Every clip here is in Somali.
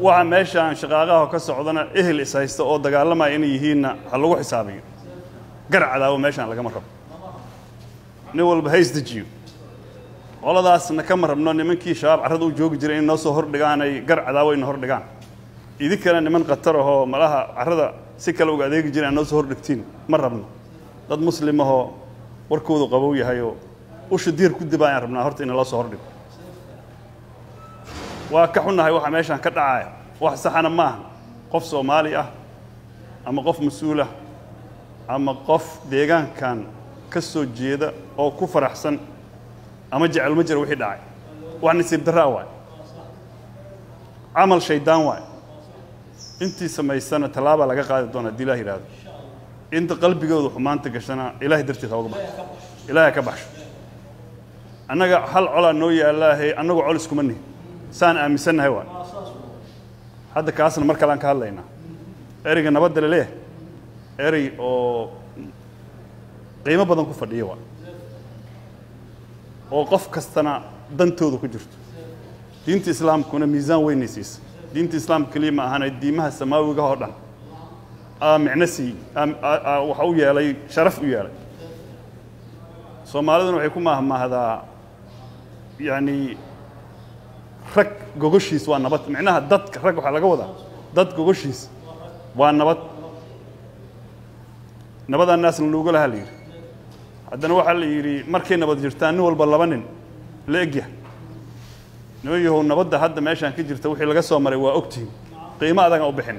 waxa meeshaan shaqaaqaha ka socdana ehel is haysta oo dagaalamaya inay yihiinna ha lagu xisaabiyo gar cadaawo meeshaan lagama rabo nin walba ha isdejiyo qoladaasna kama rabno nimankii shabaab carrada u joogi jiray in noo soo hordhigaan ay gar cadaawo ina hordhigaan idinkana niman khatar ahoo malaha carrada si kale uga adeegi jira noo soo hordhigtiin ma rabno dad muslim ahoo warkoodu qabow yahay oo usha diir ku dibaa ayaan rabnaa horta ina loo soo hordhigo waa ka xunnahay waxa meeshaan ka dhacaya wax saxana ma aha. Qof soomaali ah ama qof mas'uul ah ama qof deegaankan ka soo jeeda oo ku faraxsan ama jecel ma jira wixii dhacay. Wax nasiib darraa waay. Camal shaydaan waay. Intii samaysana tallaabaa laga qaadi doona haddii ilah yidhahdo inta qalbigooda xumaanta gashana ilaahay dartiis hooga baxo. Ilaahay ka baxsho annaga hal colaa noo yaallaahe annagu col iskuma nihin saan aaminsannahay waay. Hadda kaasna mar kalean ka hadlaynaa ereyga nabadda la leeyahay erey oo qiimo badan ku fadhiya waay. Oo qof kastana dantooda ku jirto. Diinta islaamkuna miisaan weynay siisa diinta islaamka keliya ma ahana diimaha samaawiga oo dhan. Aa micno siiyey waxa u yeelay sharaf u yeelay. Soomaaliduna waxay ku maahmaahdaa yacni rag gogoshiis waa nabad. Micnaha dadka rag waxaa laga wadaa. Dad gogoshiis waa nabad. Nabadaa naasna looga lahaa la yidhi haddana waxaa la yidhi markay nabad jirtaan nin walba laba nin la egya niman yahow nabadda hadda meeshaan ka jirta wixii laga soo maray waa ogtihin qiimo adagan u bixin.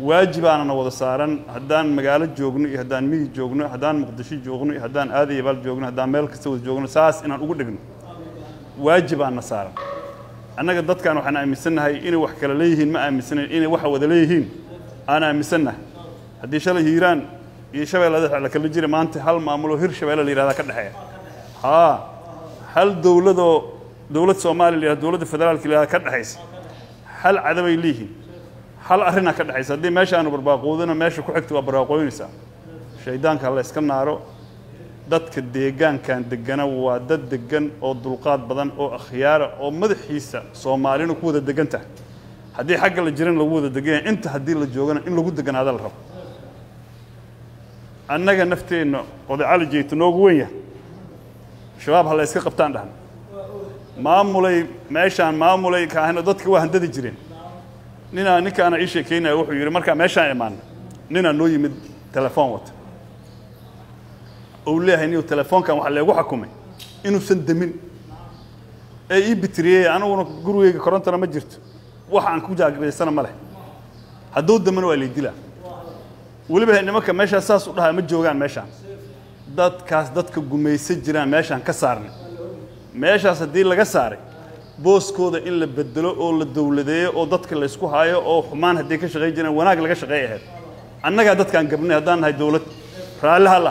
Waajibaanana wada saaran haddaan magaalo joogno iyo haddaan miyi joogno haddaan muqdisho joogno iyo haddaan aadayabaal joogno haddaan meel kasta wada joogno saas inaan ugu dhigno waajibaana saaran. Annaga dadkan waxaan aaminsannahay inay wax kale leeyihiin ma aaminsanayn inay waxa wada leeyihiin. Aan aaminsannahay haddii shalay hiiraan iyo shabeellada la kala jira maanta hal maamuloo hir shabeelle la yihahdaa ka dhexeeya. Haa hal dowladoo dowlad soomaaliya la yihahdo dowladda federaalka la yihahda ka dhexaysa hal cadabay leeyihiin. Hal arrinaa ka dhexaysa haddii meesha aanu barbaaqoodina meesha ku xigta waa barbaaqooynaysaa shaydaanka la iska naaro dadka deegaankan degana waa dad degan oo dulqaad badan oo akhyaara oo madaxiisa soomaalina ku wada degan tahay haddii xagga la jiran lagu wada degan yahay inta haddii la joogana in lagu deganaada la rabo. Annaga nafteenna oday cali jeyto noogu weyn yahay. Shabaab ha la iska qabtaan dhahna maamulay meeshaan maamulay kaahina dadka waa handadi jireen. Ninaa ninkaana ii sheekeynaya wuxuu yidhi markaa meeshaan imaana ninaa noo yimid telefoon wata ou leeyahay niu telefoonkan waxaa leegu xakumay inuusan demin. Ee ii bitiriyey aniguna gurigeyga korontana ma jirto. Waxa aan ku jaagiraysana ma leh. Hadduu damana waa laydilaa weliba nimanka meeshaas saas u dhahaa ma joogaan meeshaan. Dadkaas dadka gumaysan jiraan meeshaan ka saarnay. Meeshaas haddii laga saaray booskooda in la bedelo oo la dowladeeyo oo dadka laysku haayo oo xumaan hadday ka shaqayn jireen wanaag laga shaqeey ahayd. Annagaa dadkaan gabnay haddaan nahay dowlad raalli ha la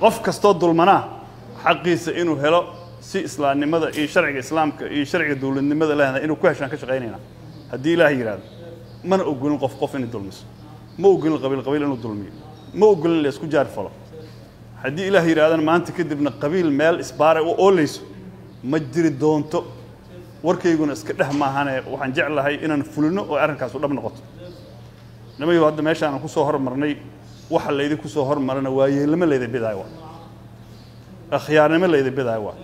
qof kastoo dulmanaa xaqiisa inuu helo si islaamnimada iyo sharciga islaamka iyo sharciga dowladnimada lehna inuu ku heshaan ka shaqaynayna. Haddii ilaah yidhaahdo mana ogolin qof qof inay dulmiso. Ma ogolin qabiil qabiil inuu dulmiyo. Ma ogolin la isku jaar falo. Haddii ilaah yidhahdana maanta kadibna qabiil meel isbaaray u oolayso ma jiri doonto. Warkayguna iska dheh maahane waxaan jeclahay inaan fulino oo arrinkaasu dhab noqoto. Nimayu hadda meeshaanan ku soo hormarnay waxa laydi ku soo hormarana waa yeelnimo layda bidaayo waa akhyaarnimo layda bidaayo waa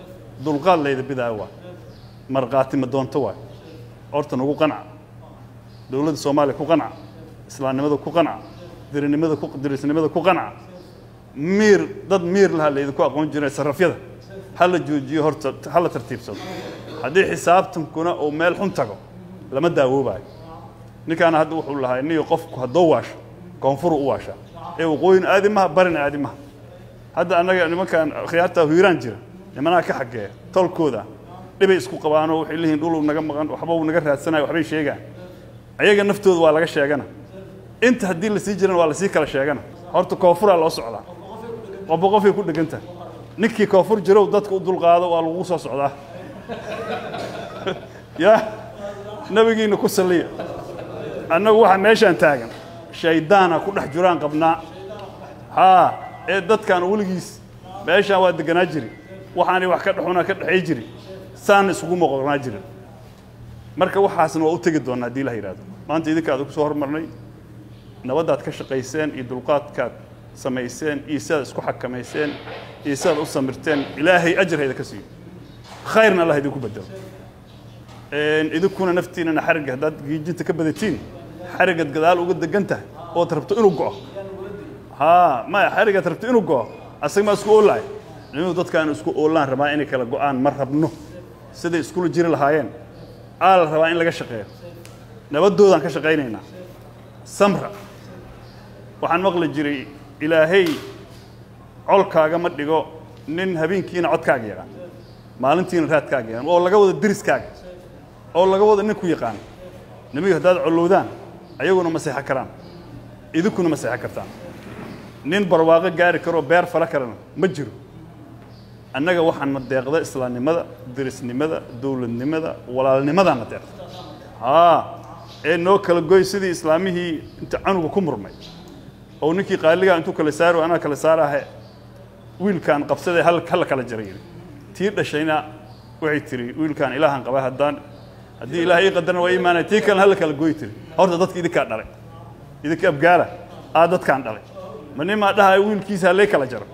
dulqaad layda bidaayo waa markhaati ma doonto waay horta nagu qanca dowladda soomaaliya ku qanca islaamnimada ku qanca dirinimada dirisnimada ku qanca miir dad miir laha laydinku aqoon jiray sarafyada ha la joojiyo horta ha la tartiibsado. Haddii xisaabtankuna uu meel xun tago lama daawoobayo. Ninkaana hadda wuxuu lahaa niyo qofku haddoo waasho koonfuru u waashaa ee waqooyin aadi maha barina aadi hadda annaga nimankan khiyaartaa hiiraan jira nimanaha ka xageeya tolkooda dhibay isku qabaanoo waxay leeyihiin dhul naga maqan waxba uu naga raadsanayo waxbay sheegaan. Ayaga naftooda waa laga sheegana. Inta haddii la sii jiran waa la sii kala sheegana. Horta koonfuraa loo socdaa. Qofba qofay ku dhegan tahay ninkii koonfur jirow dadka u dulqaado waa lagu soo socdaa. Ya nabigiina ku salliya. Annagu waxa meeshaan taagan shaydaana ku dhex jiraan qabnaa. Haa ee dadkaan weligiis meeshaan waa deganaa jiri. Waxaanay wax ka dhexuna ka dhexay jiri. Saan isugu moqonaa jirin marka waxaasna waa u tegi doonaa haddii la yidhahdo maanta idinka aad ku soo hormarnay. Nabaddaad ka shaqayseen iyo dulqaadkaad samayseen iyo sidaad isku xakamayseen iyo sidaad u samirteen ilaahay ajar hayda ka siiyo. Khayrna allah idinku bedelo. Idinkuna naftiinana xarigga haddaad giijinta ka badatiin xarigaad gadaal uga degan tahay ood rabto inuu go'o. Haa maya xarigaad rabto inuu go'o asaga maa isku oolahay nimadu dadkaan isku oolaan rabaa inay kala go'aan ma rabno. Siday iskula jiri lahaayeen. Aa la rabaa in laga shaqeeyo. Nabadoodaan ka shaqaynaynaa. Samra. Waxaan maqli jiray ilaahay colkaaga ma dhigo nin habeenkiina codkaaga yaqaan. Maalintiina raadkaaga yaqaan oo laga wada deriskaaga oo laga wada nin ku yaqaan. Nimigu haddaad collowdaan ayaguna ma seexan karaan. Idinkuna ma seexan kartaan. Nin barwaaqo gaari karoo beer fala karana ma jiro. Annaga waxaana deeqda islaamnimada derisnimada dowladnimada walaalnimadaana deeqda haa ee noo kala goy sidii islaamihii inta canuga ku murmay. Oo ninkii qaaligaa intuu kala saaro anaa kala saarahe wiilkaan qabsadee hal hala kala jaray yidhi tii dhashayna waxay tiri wiilkaan ilaahan qaba haddaan haddii ilaah ii qadarna waa iimaanaya tii kalena hala kala goy tiri horta dadka idinkaa dhalay. Idinka abgaala aa dadkaan dhalay. Ma nimaa dhahaya wiilkiisa halay kala jaro?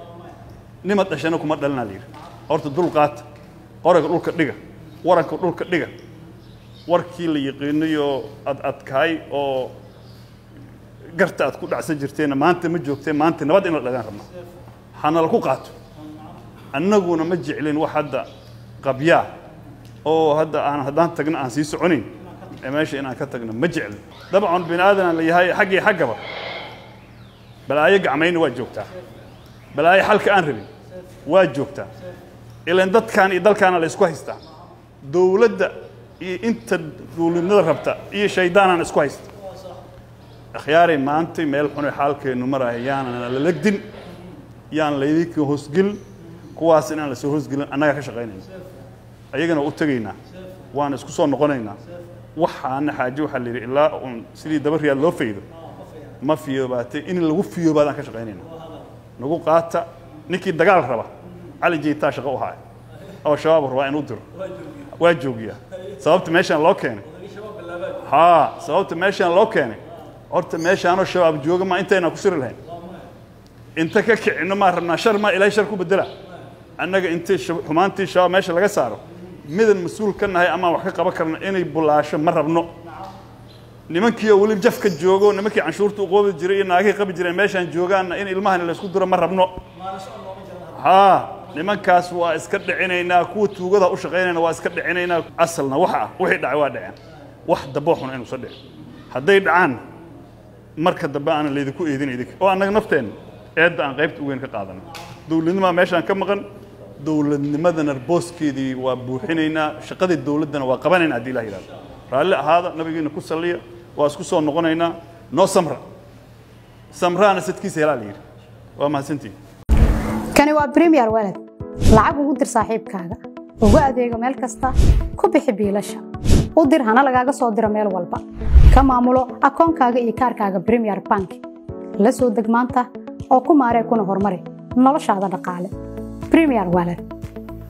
Nima dhashana kuma dhalinaa la yidhi horta dul qaata qorayga dhulka dhiga waranka dhulka dhiga. Warkii la yaqiinayoo ad adkaay oo garta aad ku dhacsan jirteenna maanta ma joogteen maanta nabad in la dhagaan rabna hana laku qaato. Annaguna ma jeclin wax hadda qabyaa oo hadda aan haddaan tagna aan sii soconayn ee meesha inaan ka tagno ma jeclin dabcan bini aadanaan la yahay xaggii xaggaba. Balaayo gacmayna waa joogtaa. Balaayo xalka aan rabin waa joogtaa. Ilan dadkan iyo dalkaana la isku haystaa. Dowladda iyo inta dowladnimada rabta iyo shaydaanaan isku haysta akhyaaray maantay meel xunay xaalkeennu maraya yaanan la legdin yaan laydinka hoosgelin kuwaas inaan la soo hoosgelin annagaa ka shaqaynayna ayagana u tegaynaa waana isku soo noqonaynaa. Waxaana xaaje waxaa la yidhi ilaa uun sidii daba riyaad loo faydo ma fiyoobaatay. In lagu fiyoobaadaan ka shaqaynayna nagu qaata ninkii dagaal raba cali jeytaa shaqo u haya oo shabaab rabaa inuu diro. Waa joogiyaa sababta meeshaan loo keenay. Haa sababta meeshaan loo keenay. Horta meeshaanoo shabaab jooga ma intaynaan ku siri lahayn. Inta ka kicinno maa rabnaa shar maa ilaahay shar ku bedela annaga intay xumaantii shabaab meesha laga saaro midan mas'uul ka nahay amaan wax ka qaban karna inay bulaasho ma rabno. Nimankii oo weli jafka joogo nimankii canshuurta u qoobi jiray iyo naagihii qabi jireen meeshaan joogaanna in ilmahani laysku diro ma rabno. Haa nimankaas waa iska dhicinaynaa kuwa tuugada u shaqaynayna waa iska dhicinaynaa. Asalna waxa ah wixii dhacay waa dhaceen. Wax dambe xun inuusa dhicin. Hadday dhacaan marka dambe aanan laydinku eedin idinka. Oo annaga nafteenna eedda aan qaybta ugeyn ka qaadano dowladnimaa meeshaan ka maqan dowladnimadana booskeedii waa buuxinaynaa shaqadii dowladdana waa qabanaynaa haddii ilah yidhahdo raalli ahaada nabigiina ku salliya waa isku soo noqonaynaa noo samra. Samraana sadkiisa helaa la yidhi. Waa mahadsantiin kani waa bremiyer walad lacag ugu dir saaxiibkaaga. Ugu adeego meel kasta. Ku bixi biilasha. U dir hana lagaaga soo diro meel walba. Ka maamulo akoonkaaga iyo kaarkaaga bremiyer bank. La soo deg maanta oo ku maaree kuna horumari noloshaada dhaqaale Premier Wallet.